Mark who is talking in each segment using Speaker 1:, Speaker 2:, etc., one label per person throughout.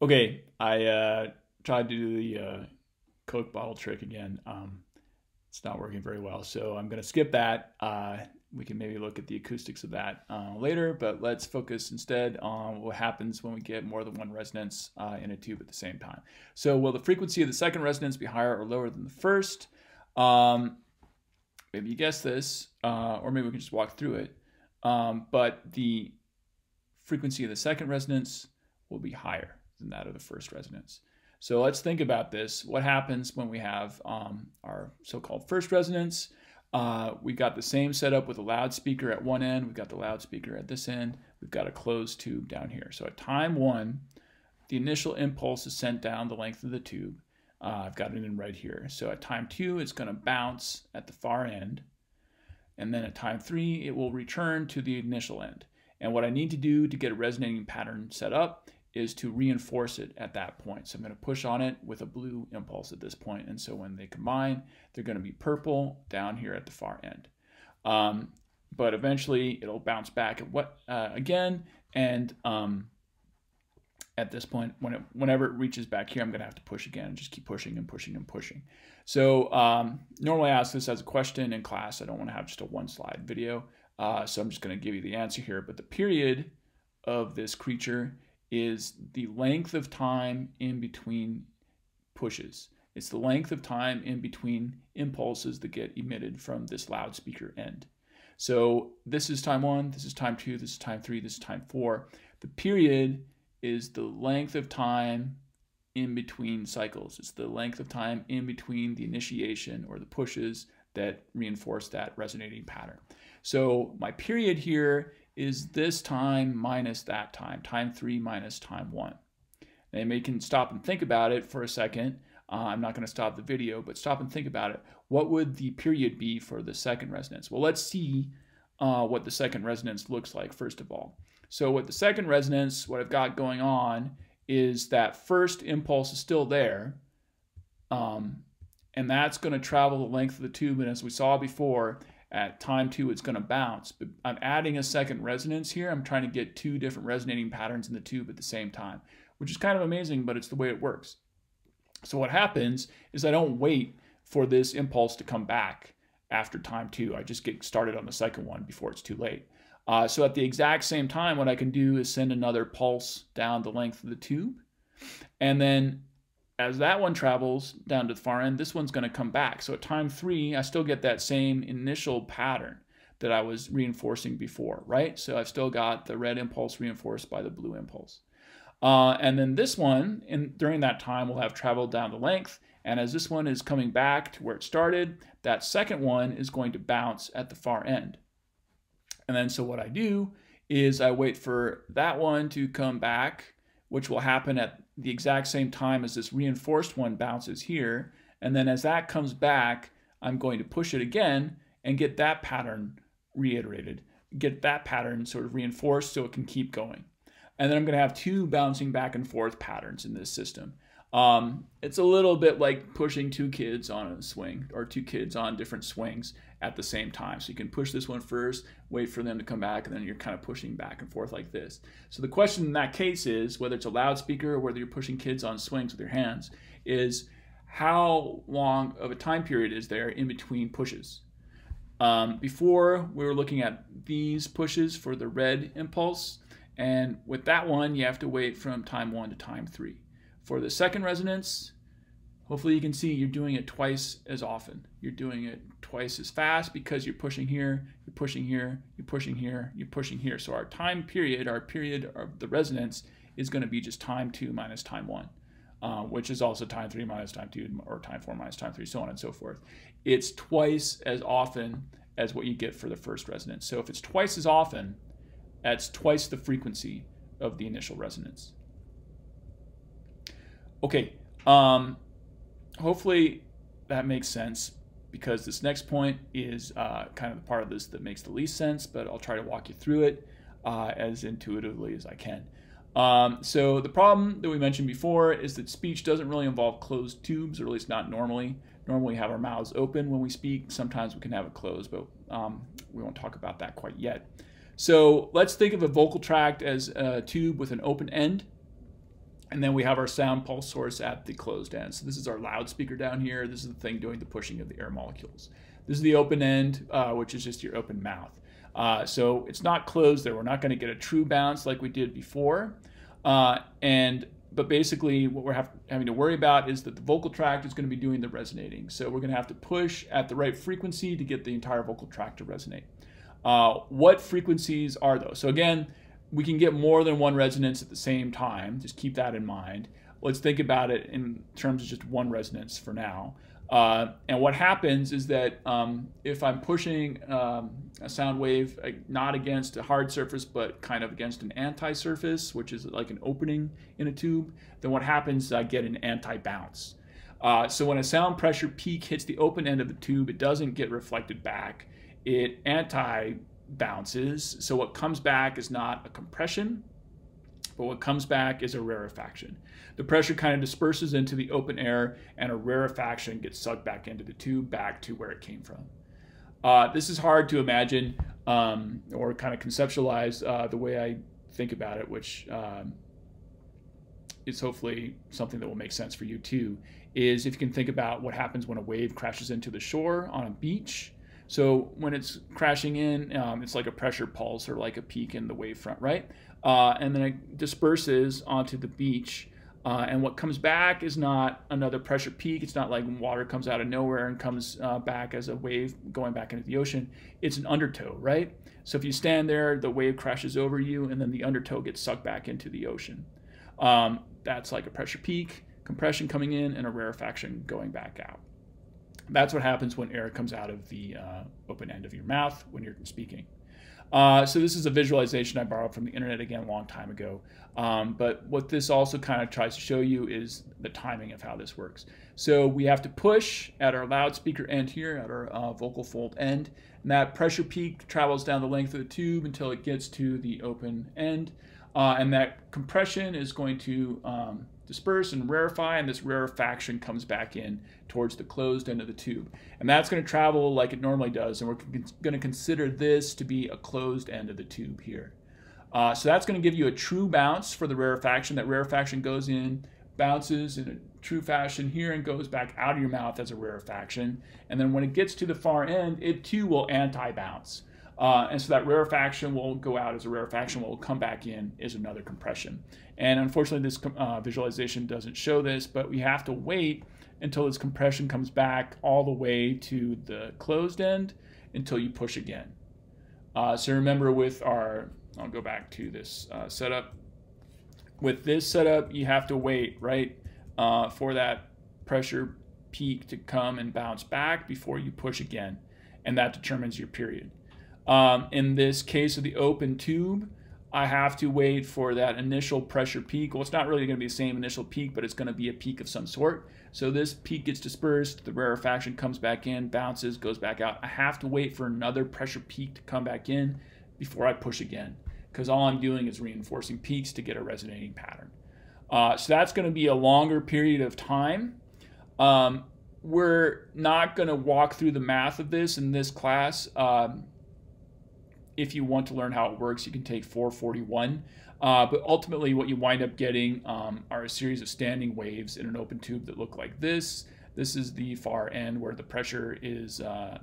Speaker 1: Okay, I uh, tried to do the uh, Coke bottle trick again. Um, it's not working very well, so I'm going to skip that. Uh, we can maybe look at the acoustics of that uh, later, but let's focus instead on what happens when we get more than one resonance uh, in a tube at the same time. So will the frequency of the second resonance be higher or lower than the first? Um, maybe you guess this, uh, or maybe we can just walk through it. Um, but the frequency of the second resonance will be higher than that of the first resonance. So let's think about this. What happens when we have um, our so-called first resonance? Uh, we got the same setup with a loudspeaker at one end. We've got the loudspeaker at this end. We've got a closed tube down here. So at time one, the initial impulse is sent down the length of the tube. Uh, I've got it in right here. So at time two, it's going to bounce at the far end. And then at time three, it will return to the initial end. And what I need to do to get a resonating pattern set up is to reinforce it at that point. So I'm going to push on it with a blue impulse at this point. And so when they combine, they're going to be purple down here at the far end. Um, but eventually it'll bounce back at what uh, again. And um, at this point, when it, whenever it reaches back here, I'm going to have to push again and just keep pushing and pushing and pushing. So um, normally I ask this as a question in class. I don't want to have just a one slide video. Uh, so I'm just going to give you the answer here. But the period of this creature is the length of time in between pushes. It's the length of time in between impulses that get emitted from this loudspeaker end. So this is time one, this is time two, this is time three, this is time four. The period is the length of time in between cycles. It's the length of time in between the initiation or the pushes that reinforce that resonating pattern. So my period here is this time minus that time, time three minus time one. And you can stop and think about it for a second. Uh, I'm not going to stop the video, but stop and think about it. What would the period be for the second resonance? Well, let's see uh, what the second resonance looks like, first of all. So with the second resonance, what I've got going on is that first impulse is still there, um, and that's going to travel the length of the tube. And as we saw before, at time two, it's going to bounce. But I'm adding a second resonance here. I'm trying to get two different resonating patterns in the tube at the same time, which is kind of amazing, but it's the way it works. So what happens is I don't wait for this impulse to come back after time two. I just get started on the second one before it's too late. Uh, so at the exact same time, what I can do is send another pulse down the length of the tube. And then as that one travels down to the far end, this one's going to come back. So at time three, I still get that same initial pattern that I was reinforcing before, right? So I've still got the red impulse reinforced by the blue impulse. Uh, and then this one, in, during that time, will have traveled down the length. And as this one is coming back to where it started, that second one is going to bounce at the far end. And then so what I do is I wait for that one to come back, which will happen at the exact same time as this reinforced one bounces here. And then as that comes back, I'm going to push it again and get that pattern reiterated, get that pattern sort of reinforced so it can keep going. And then I'm going to have two bouncing back and forth patterns in this system. Um, it's a little bit like pushing two kids on a swing or two kids on different swings at the same time. So you can push this one first, wait for them to come back, and then you're kind of pushing back and forth like this. So the question in that case is whether it's a loudspeaker or whether you're pushing kids on swings with your hands, is how long of a time period is there in between pushes? Um, before we were looking at these pushes for the red impulse, and with that one, you have to wait from time one to time three. For the second resonance, hopefully you can see you're doing it twice as often. You're doing it twice as fast because you're pushing here, you're pushing here, you're pushing here, you're pushing here. So our time period, our period of the resonance is going to be just time two minus time one, uh, which is also time three minus time two or time four minus time three, so on and so forth. It's twice as often as what you get for the first resonance. So if it's twice as often, that's twice the frequency of the initial resonance. Okay, um, hopefully that makes sense because this next point is uh, kind of the part of this that makes the least sense, but I'll try to walk you through it uh, as intuitively as I can. Um, so the problem that we mentioned before is that speech doesn't really involve closed tubes, or at least not normally. Normally we have our mouths open when we speak. Sometimes we can have it closed, but um, we won't talk about that quite yet. So let's think of a vocal tract as a tube with an open end. And then we have our sound pulse source at the closed end. So this is our loudspeaker down here. This is the thing doing the pushing of the air molecules. This is the open end, uh, which is just your open mouth. Uh, so it's not closed there. We're not going to get a true bounce like we did before. Uh, and but basically what we're have, having to worry about is that the vocal tract is going to be doing the resonating. So we're going to have to push at the right frequency to get the entire vocal tract to resonate. Uh, what frequencies are those? So again, we can get more than one resonance at the same time. Just keep that in mind. Let's think about it in terms of just one resonance for now. Uh, and what happens is that um, if I'm pushing um, a sound wave uh, not against a hard surface but kind of against an anti-surface, which is like an opening in a tube, then what happens is I get an anti-bounce. Uh, so when a sound pressure peak hits the open end of the tube, it doesn't get reflected back. It anti-bounces. So what comes back is not a compression, but what comes back is a rarefaction. The pressure kind of disperses into the open air and a rarefaction gets sucked back into the tube back to where it came from. Uh, this is hard to imagine um, or kind of conceptualize uh, the way I think about it, which um, is hopefully something that will make sense for you too, is if you can think about what happens when a wave crashes into the shore on a beach. So when it's crashing in, um, it's like a pressure pulse or like a peak in the wavefront, right? uh, and then it disperses onto the beach. Uh, and what comes back is not another pressure peak. It's not like water comes out of nowhere and comes uh, back as a wave going back into the ocean. It's an undertow, right? So if you stand there, the wave crashes over you, and then the undertow gets sucked back into the ocean. Um, that's like a pressure peak, compression coming in, and a rarefaction going back out. That's what happens when air comes out of the uh, open end of your mouth when you're speaking. Uh, so this is a visualization I borrowed from the internet again a long time ago. Um, but what this also kind of tries to show you is the timing of how this works. So we have to push at our loudspeaker end here, at our uh, vocal fold end, and that pressure peak travels down the length of the tube until it gets to the open end. Uh, and that compression is going to um, disperse and rarefy, and this rarefaction comes back in towards the closed end of the tube. And that's going to travel like it normally does, and we're going to consider this to be a closed end of the tube here. Uh, so that's going to give you a true bounce for the rarefaction. That rarefaction goes in, bounces in a true fashion here, and goes back out of your mouth as a rarefaction. And then when it gets to the far end, it too will anti-bounce. Uh, and so that rarefaction will go out as a rarefaction, will come back in is another compression. And unfortunately, this uh, visualization doesn't show this, but we have to wait until this compression comes back all the way to the closed end until you push again. Uh, so remember with our, I'll go back to this uh, setup. With this setup, you have to wait, right, uh, for that pressure peak to come and bounce back before you push again. And that determines your period. Um, in this case of the open tube, I have to wait for that initial pressure peak. Well, it's not really going to be the same initial peak, but it's going to be a peak of some sort. So this peak gets dispersed, the rarefaction comes back in, bounces, goes back out. I have to wait for another pressure peak to come back in before I push again, because all I'm doing is reinforcing peaks to get a resonating pattern. Uh, so that's going to be a longer period of time. Um, we're not going to walk through the math of this in this class. Um, if you want to learn how it works, you can take 441. Uh, but ultimately, what you wind up getting um, are a series of standing waves in an open tube that look like this. This is the far end where the pressure is uh,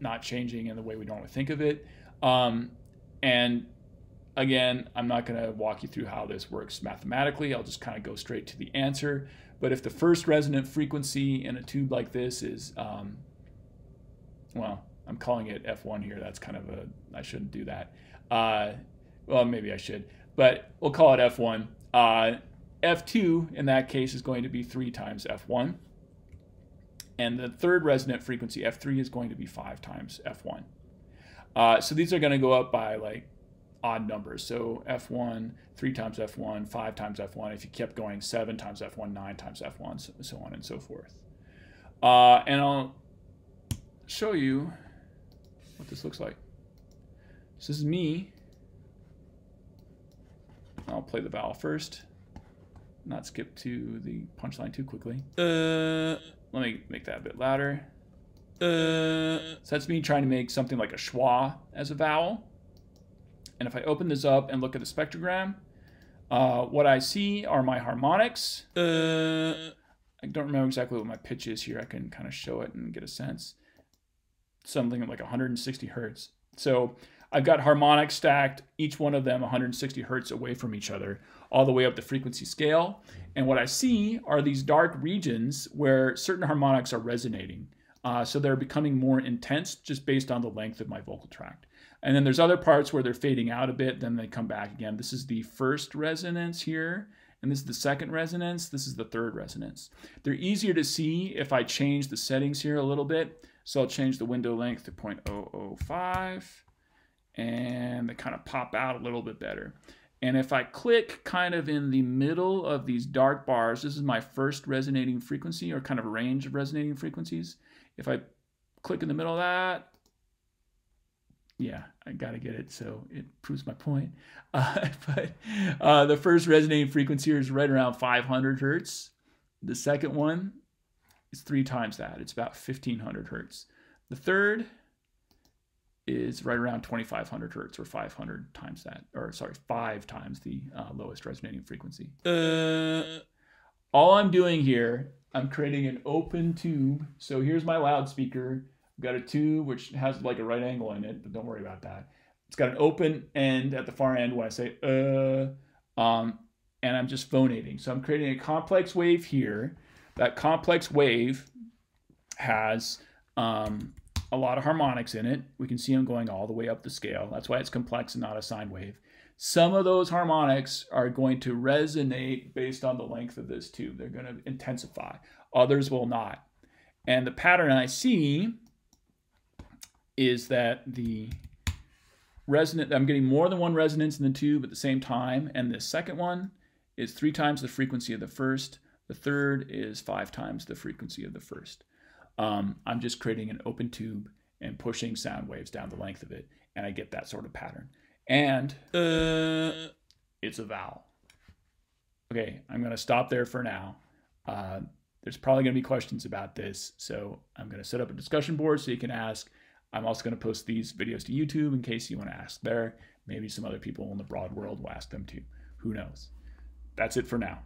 Speaker 1: not changing in the way we normally think of it. Um, and again, I'm not going to walk you through how this works mathematically. I'll just kind of go straight to the answer. But if the first resonant frequency in a tube like this is, um, well, I'm calling it F1 here. That's kind of a, I shouldn't do that. Uh, well, maybe I should, but we'll call it F1. Uh, F2 in that case is going to be 3 times F1. And the third resonant frequency, F3, is going to be 5 times F1. Uh, so these are going to go up by like odd numbers. So F1, 3 times F1, 5 times F1. If you kept going, 7 times F1, 9 times F1, so, so on and so forth. Uh, and I'll show you what this looks like. So this is me. I'll play the vowel first. Not skip to the punchline too quickly. Uh, let me make that a bit louder. Uh, so that's me trying to make something like a schwa as a vowel. And if I open this up and look at the spectrogram, Uh, what I see are my harmonics. Uh, I don't remember exactly what my pitch is here. I can kind of show it and get a sense. Something like 160 hertz. So I've got harmonics stacked, each one of them 160 hertz away from each other, all the way up the frequency scale. And what I see are these dark regions where certain harmonics are resonating. Uh, so they're becoming more intense just based on the length of my vocal tract. And then there's other parts where they're fading out a bit, then they come back again. This is the first resonance here, and this is the second resonance. This is the third resonance. They're easier to see if I change the settings here a little bit. So I'll change the window length to 0.005, and they kind of pop out a little bit better. And if I click kind of in the middle of these dark bars, this is my first resonating frequency or kind of range of resonating frequencies. If I click in the middle of that, yeah, I got to get it. So it proves my point. Uh, but uh, the first resonating frequency is right around 500 hertz. The second one is three times that. It's about 1500 hertz. The third is right around 2500 hertz or 500 times that, or sorry, five times the uh, lowest resonating frequency. Uh, all I'm doing here, I'm creating an open tube. So here's my loudspeaker I've got a tube which has like a right angle in it, but don't worry about that. It's got an open end at the far end when I say uh, um, and I'm just phonating. So I'm creating a complex wave here. That complex wave has um, a lot of harmonics in it. We can see them going all the way up the scale. That's why it's complex and not a sine wave. Some of those harmonics are going to resonate based on the length of this tube. They're going to intensify. Others will not. And the pattern I see is that the resonant, I'm getting more than one resonance in the tube at the same time, and the second one is three times the frequency of the first. The third is five times the frequency of the first. Um, I'm just creating an open tube and pushing sound waves down the length of it, and I get that sort of pattern. And uh, it's a vowel. Okay, I'm going to stop there for now. Uh, there's probably going to be questions about this, so I'm going to set up a discussion board so you can ask. I'm also going to post these videos to YouTube in case you want to ask there. Maybe some other people in the broad world will ask them too. Who knows? That's it for now.